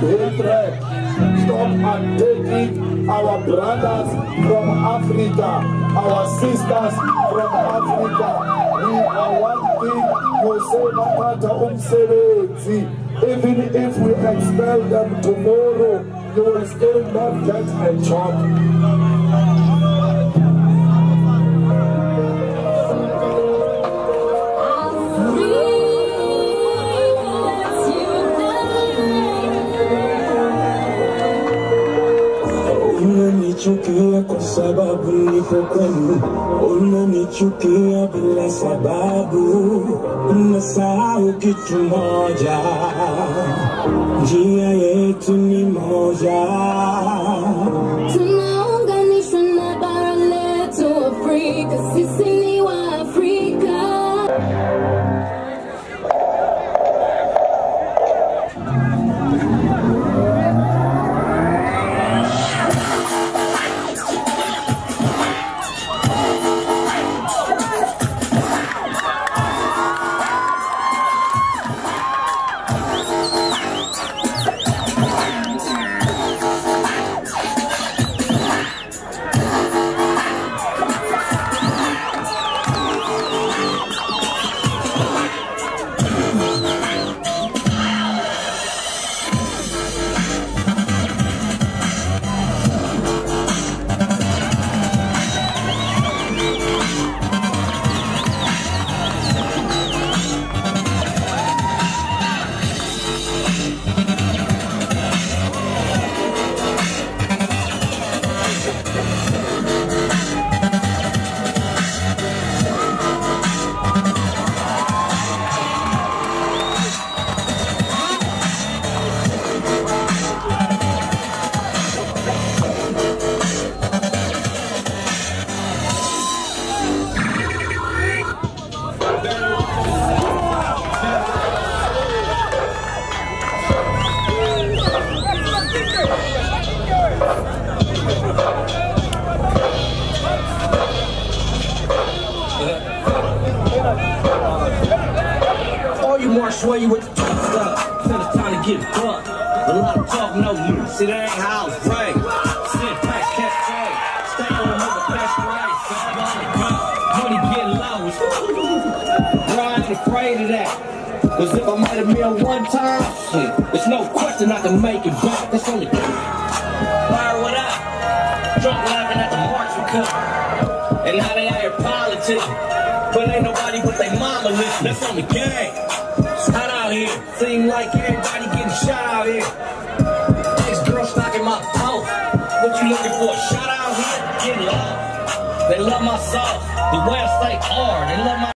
self-hatred. Stop and attacking our brothers from Africa, our sisters from Africa. We are one thing, you say Makata Umsebenzi. Even if we expel them tomorrow, you will still not get a job. Unanichukia kwa sababu niko kwenu, unanichukia bila sababu. Unasahau kitu moja, njia yetu ni moja. All you with the tough stuff. Till it's time to get bucked. A lot of talk, no use. See, that ain't how it's raised. Sit back, catch trade. Stay on with the best race. Money get low. I ain't afraid of that. Cause if I made a one time, there's no question I can make it back. That's only fire what up. Drunk laughing at the march we cut. And now they out here politicking. But ain't nobody but they mama listen. That's on the game. Out here. Seem like everybody getting shot out here. This girl knocking my pole. What you looking for? Shot out here? Get love. They love my sauce. The way I stay hard. They love my